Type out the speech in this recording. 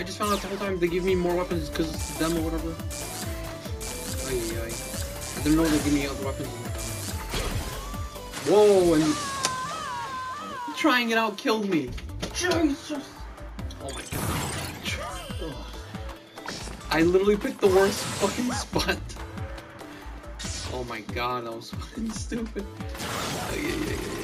I just found out the whole time they give me more weapons because it's them or whatever. Ay, ay. I didn't know they give me other weapons Whoa, and trying it out killed me. Jesus. Oh my god. I literally picked the worst fucking spot. Oh my god, that was fucking stupid. Ay, ay.